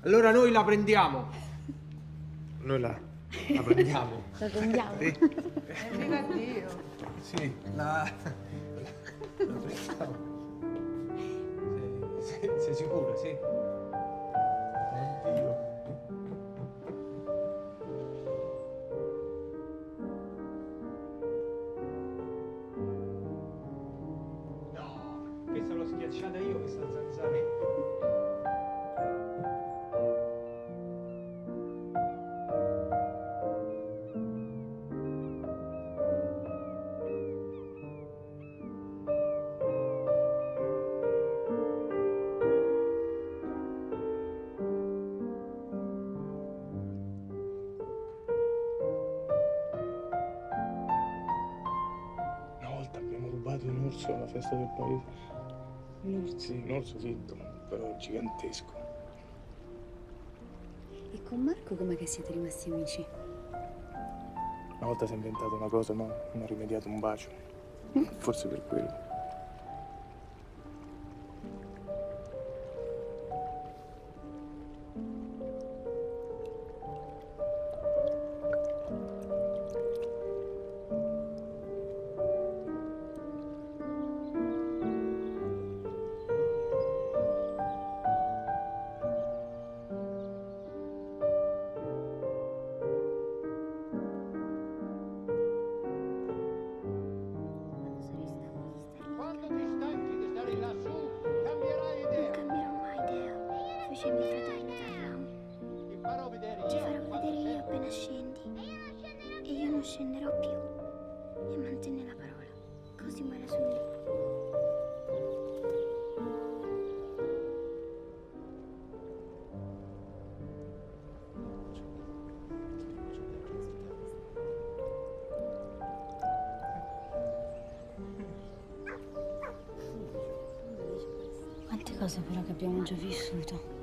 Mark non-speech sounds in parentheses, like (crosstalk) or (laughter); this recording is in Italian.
Allora noi la prendiamo. Noi la, la (laughs) prendiamo. La prendiamo. Sì. Eh, sì, la, la, prendiamo. Sei, sei, sei sicura, sì? Oddio. Schiacciata io, questa rubato un orso alla festa del paese. Un orso. Sì, un orso sì, però gigantesco. E con Marco com'è che siete rimasti amici? Una volta si è inventato una cosa, ma non ha rimediato un bacio. (laughs) Forse per quello. Fece mio fratello Tarramo. Ti farò vedere Ti io farò quando vedere io appena scendi. E io non scenderò più. E mantenne la parola. Così muore sul letto. Quante cose però che abbiamo già vissuto.